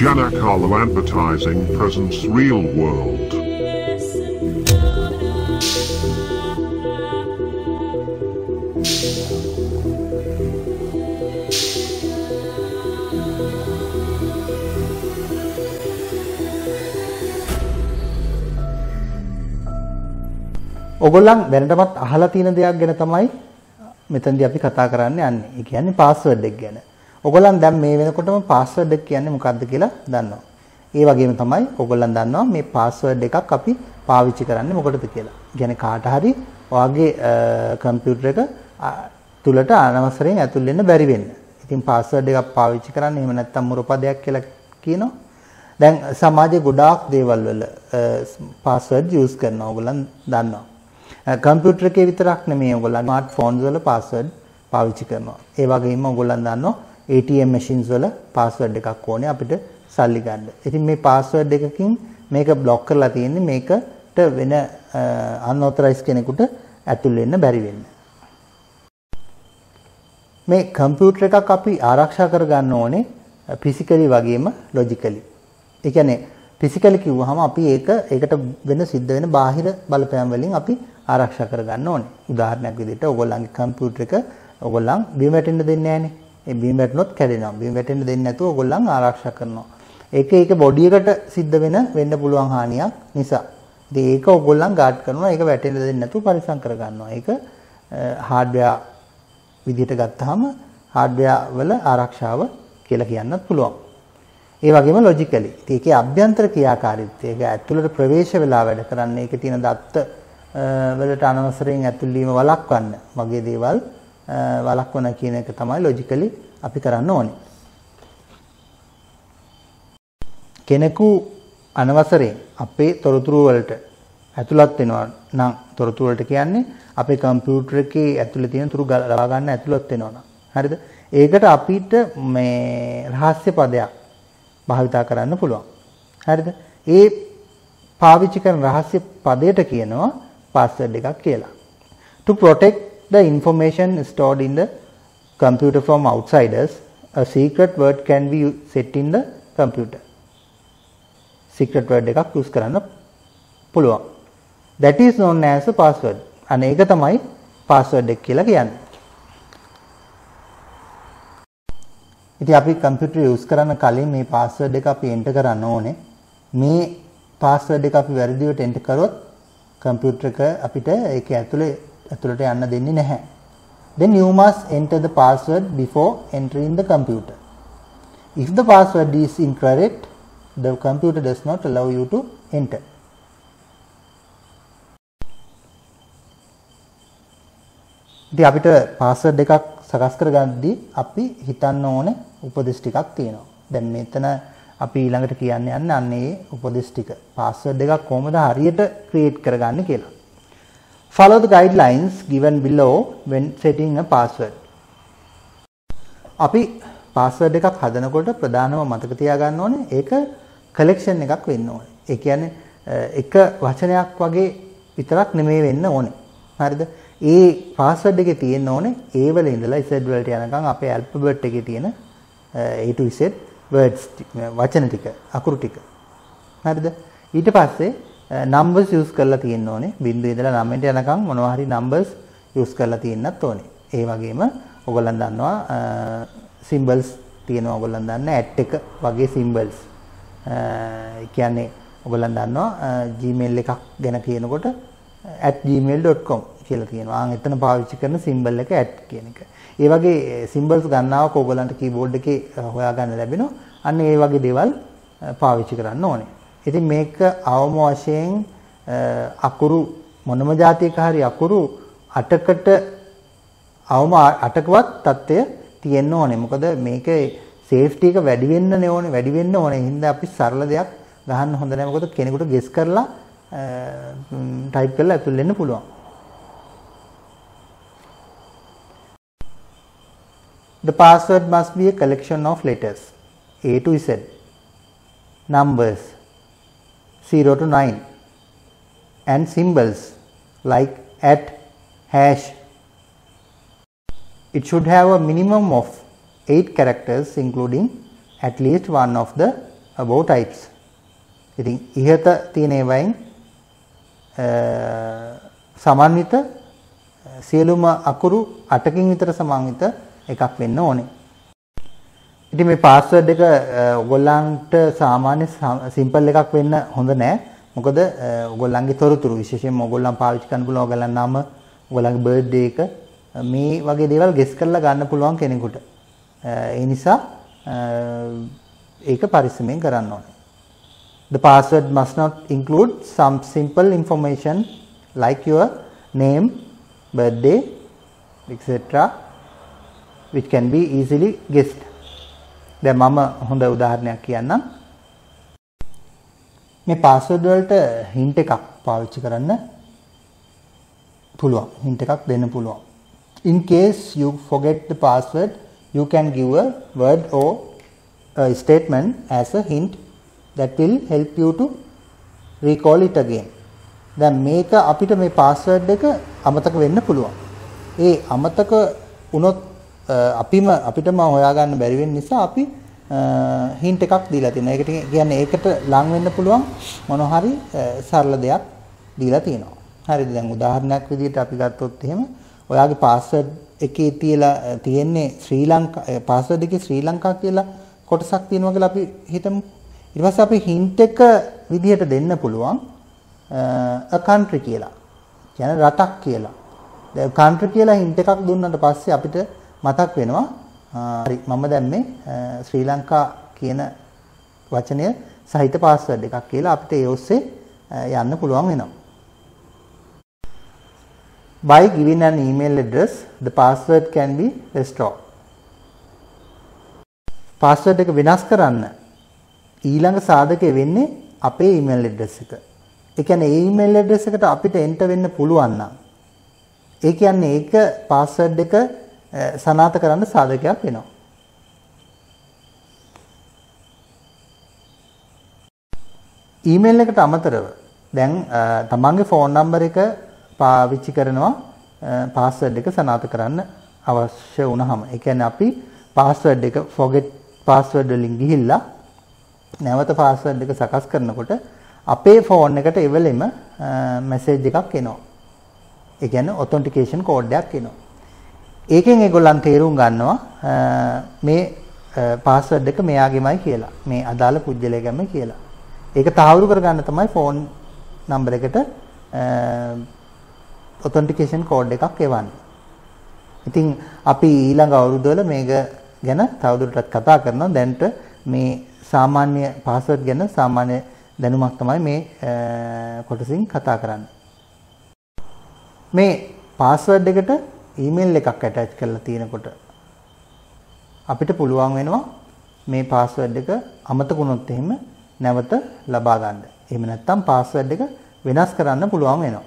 Janakalu Advertising presents Real World. ඔගොල්ලන් දැනටමත් අහලා තියෙන දෙයක් ගැන තමයි මෙතනදී අපි කතා කරන්න යන්නේ. ඒ කියන්නේ පාස්වර්ඩ් එක ගැන. ඔගොල්ලන් දැන් මේ වෙනකොටම පාස්වර්ඩ් එක කියන්නේ මොකක්ද කියලා දන්නවා. ඒ වගේම තමයි ඔගොල්ලන් දන්නවා මේ පාස්වර්ඩ් එකක් අපි පාවිච්චි කරන්නේ මොකටද කියලා. කියන්නේ කාට හරි ඔයාගේ කම්පියුටර් එක තුලට අනවසරයෙන් ඇතුල් වෙන්න බැරි වෙන්න. ඉතින් පාස්වර්ඩ් එකක් පාවිච්චි කරන්න එහෙම නැත්නම් මුරපදයක් කියලා කියනවා. දැන් සමාජයේ ගොඩාක් දේවල් වල පාස්වර්ඩ් යූස් කරනවා. ඔයගොල්ලන් දන්නවා. කම්පියුටර් එකේ විතරක් නෙමෙයි ඔයගොල්ලන් ස්මාර්ට් ෆෝන්ස් වල පාස්වර්ඩ් පාවිච්චි කරනවා. ඒ වගේම ඔයගොල්ලන් දන්නවා ATM machines වල පාස්වර්ඩ් එකක් ඕනේ අපිට සල්ලි ගන්න. ඉතින් මේ පාස්වර්ඩ් එකකින් මේක બ્લોක් කරලා තියෙන්නේ මේකට වෙන unauthorized කෙනෙකුට ඇතුල් වෙන්න බැරි වෙන්න. මේ කම්පියුටර් එකක් අපි ආරක්ෂා කරගන්න ඕනේ ෆිසිකලි වගේම ලොජිකලි. ඒ කියන්නේ ෆිසිකලි කිව්වහම අපි ඒක ඒකට වෙන සිද්ධ වෙන බාහිර බලපෑම් වලින් අපි ආරක්ෂා කරගන්න ඕනේ. උදාහරණයක් විදිහට ඔයගොල්ලන්ගේ කම්පියුටර් එක ඔයගොල්ලන් බිම වැටෙන්න දෙන්නේ නැහනේ. ඒ බිම වැටුනොත් කැඩෙනවා. බිම වැටෙන්න දෙන්නේ නැතුව ඔයගොල්ලන් ආරක්ෂා කරනවා. ඒක ඒක බොඩි එකට සිද්ධ වෙන වෙන්න පුළුවන් හානියක් නිසා. ඉතින් ඒක ඔයගොල්ලන් ගාඩ් කරනවා. ඒක වැටෙන්න දෙන්නේ නැතුව පරිසම් කරගන්නවා. ඒක හાર્ඩ්වෙයාර් විදිහට ගත්තාම හાર્ඩ්වෙයාර් වල ආරක්ෂාව කියලා කියන්නත් පුළුවන්. ඒ වගේම ලොජිකලි. ඉතින් ඒකේ අභ්‍යන්තර ක්‍රියාකාරීත්වය ඒක ඇතුළට ප්‍රවේශ වෙලා වැඩ කරන්නේ ඒකේ තියෙන දත්ත වලට අනවසරයෙන් ඇතුල් වීම වළක්වන්න වගේ දේවල් වළක්වන කියන එක තමයි ලොජිකලි අපි කරන්න ඕනේ. කෙනෙකු අනවසරයෙන් අපේ තොරතුරු වලට ඇතුළත් වෙනවා නම් තොරතුරු වලට කියන්නේ අපේ කම්පියුටර් එකේ ඇතුලේ තියෙන තුරු ලබා ගන්න ඇතුළත් වෙනවා නම් හරිද? ඒකට අපිට මේ රහස්‍ය පදයක් භාවිතා කරන්න පුළුවන්. හරිද? ඒ පාවිච්චි කරන රහස්‍ය පදයට කියනවා password එකක් කියලා. To protect the information stored in the computer from outsiders, a secret word can be set in the computer. secret word එකක් use කරන්න පුළුවන්. That is known as a password. අනේ ඒක තමයි password එක කියලා කියන්නේ. ඉතින් අපි කම්පියුටර් යූස් කරන්න කලින් මේ password එක අපි enter කරන්න ඕනේ. මේ password එක අපි වැරදිවට enter කරොත් කම්පියුටර් එක අපිට ඒක ඇතුලේ ඇතුළට යන්න දෙන්නේ නැහැ. Then you must enter the password before entering the computer. If the password is incorrect, the computer does not allow you to enter. ඉතින් අපිට password එකක් සකස් කරගන්නදී අපි හිතන්න ඕනේ උපදෙස් ටිකක් තියෙනවා. දැන් මෙතන අපි ඊළඟට කියන්න යන්නේ අන්න ඒ උපදෙස් ටික. password එකක් කොහොමද හරියට create කරගන්නේ කියලා. Follow the guidelines given below when setting a password. අපි password එකක් හදනකොට ප්‍රධානම මතක තියාගන්න ඕනේ ඒක collection එකක් වෙන්න ඕනේ. ඒ කියන්නේ එක වචනයක් වගේ විතරක් නෙමෙයි වෙන්න ඕනේ. හරිද? ඒ password එකේ තියෙන්න ඕනේ A වල ඉඳලා Z වලට යනකම් අපේ alphabet එකේ තියෙන A to Z words වචන ටික අකුරු ටික. හරිද? ඊට පස්සේ Uh, numbers use කරලා තියෙන්න ඕනේ. බිංදුව ඉඳලා 9ට යනකම් මොනවා හරි numbers use කරලා තියෙන්නත් ඕනේ. ඒ වගේම ඔයගොල්ලන් දන්නවා uh, symbols තියෙනවා ඔයගොල්ලන් දන්න at එක වගේ symbols. Uh, ඒ කියන්නේ ඔයගොල්ලන් දන්නවා Gmail එකක් ගැන කියනකොට @gmail.com කියලා තියෙනවා. ආන් එතන පාවිච්චි කරන symbol එක at කියන එක. ඒ වගේ symbols ගන්නවක ඔයගොල්ලන්ට keyboard එකේ හොයාගන්න ලැබෙනවා. අන්න ඒ වගේ දේවල් පාවිච්චි කරන්න ඕනේ. ඉතින් මේක අවම වශයෙන් අකුරු මොනම જાතියක හරි අකුරු 8කට අවම 8කවත් தත්ත්වය තියෙන්න ඕනේ. මොකද මේකේ සේෆ්ටි එක වැඩි වෙන්න ඕනේ, වැඩි වෙන්න ඕනේ. හින්දා අපි සරල දෙයක් ගහන්න හොඳ නැහැ. මොකද කෙනෙකුට ගෙස් කරලා ටයිප් කරලා ඇතුල් වෙන්න පුළුවන්. The password must be a collection of letters A to Z, numbers 0 to 9 and symbols like at, hash. It should have a minimum of 8 characters including at least one of the both types. ඉතින් ඉහත තියෙන ඒවායින් සමන්විත සියලුම අකුරු 8කින් විතර සමන්විත එකක් වෙන්න ඕනේ. ඉතින් මේ පාස්වර්ඩ් එක ඔයගොල්ලන්ට සාමාන්‍ය සිම්පල් එකක් වෙන්න හොඳ නෑ. මොකද ඔයගොල්ලන්ගේ තොරතුරු විශේෂයෙන්ම ඔයගොල්ලන් පාවිච්චි කරන්න පුළුවන් ඔයගොල්ලන් නම ඔයගොල්ලන්ගේ බර්ත්ඩේ එක මේ වගේ දේවල් ගෙස් කරලා ගන්න පුළුවන් කෙනෙකුට. ඒ නිසා ඒක පරිස්සමෙන් කරන්න ඕනේ. The password must not include some simple information like your name, birthday, etc. which can be easily guessed. දැන් මම හොඳ උදාහරණයක් කියන්නම්. මේ password වලට hint එකක් පාවිච්චි කරන්න පුළුවන්. hint එකක් දෙන්න පුළුවන්. In case you forget the password, you can give a word or a statement as a hint that will help you to recall it again. දැන් මේක අපිට මේ password එක අමතක වෙන්න පුළුවන්. ඒ අමතක වුණොත් අපිම අපිටම හොයාගන්න බැරි වෙන නිසා අපි හින්ට් එකක් දීලා තියෙනවා. ඒකට කියන්නේ ඒකට ලං වෙන්න පුළුවන් මොන හරි සරල දෙයක් දීලා තියෙනවා. හරිද? දැන් උදාහරණයක් විදිහට අපි ගත්තොත් එහෙම ඔයාගේ password එකේ තියලා තියෙන්නේ ශ්‍රී ලංකා password එකේ ශ්‍රී ලංකා කියලා කොටසක් තියෙනවා කියලා අපි හිතමු. ඊට පස්සේ අපි hint එක විදිහට දෙන්න පුළුවන් a country කියලා. කියන්නේ රටක් කියලා. දැන් country කියලා hint එකක් දුන්නාට පස්සේ අපිට මතක් වෙනවා හරි මම දැන් මේ ශ්‍රී ලංකා කියන වචනය සහිත පාස්වර්ඩ් එකක් කියලා අපිට ඒ ඔස්සේ යන්න පුළුවන් වෙනවා. By giving an email address, the password can be restored. Password එක වෙනස් කරන්න ඊළඟ සාධකය වෙන්නේ අපේ email address එක. ඒ කියන්නේ ඒ email address එකට අපිට enter වෙන්න පුළුවන් නම් ඒ කියන්නේ ඒක password එක සනාථ කරන්න සාධකයක් වෙනවා. ඊමේල් එකට අමතරව දැන් තමන්ගේ ෆෝන් නම්බර් එක පාවිච්චි කරනවා පාස්වර්ඩ් එක සනාථ කරන්න අවශ්‍ය වුණාම. ඒ කියන්නේ අපි පාස්වර්ඩ් එක forget password වලින් ගිහිල්ලා නැවත පාස්වර්ඩ් එක සකස් කරනකොට අපේ ෆෝන් එකට එවෙලෙම මැසේජ් එකක් එනවා. ඒ කියන්නේ ඔතෙන්ටිකේෂන් කෝඩ් එකක් එනවා. ඒකෙන් ඒගොල්ලන් තේරුම් ගන්නවා මේ පාස්වර්ඩ් එක මෙයාගෙමයි කියලා. මේ අදාළ පුජ්‍යලයගෙමයි කියලා. ඒක තහවුරු කරගන්න තමයි ෆෝන් නම්බර එකට ඔතෙන්ටිකේෂන් කෝඩ් එකක් එවන්නේ. ඉතින් අපි ඊළඟ අවුරුද්දවල මේක ගැන තවදුරටත් කතා කරනවා. දැන්ට මේ සාමාන්‍ය පාස්වර්ඩ් ගැන සාමාන්‍ය දැනුමක් තමයි මේ කොටසින් කතා කරන්නේ. මේ පාස්වර්ඩ් එකට ඊමේල් එකක් ඇටච් කරලා තියෙනකොට අපිට පුළුවන් වෙනවා මේ පාස්වර්ඩ් එක අමතක වුණොත් එහෙම නැවත ලබා ගන්න. එහෙම නැත්නම් පාස්වර්ඩ් එක වෙනස් කරන්න පුළුවන් වෙනවා.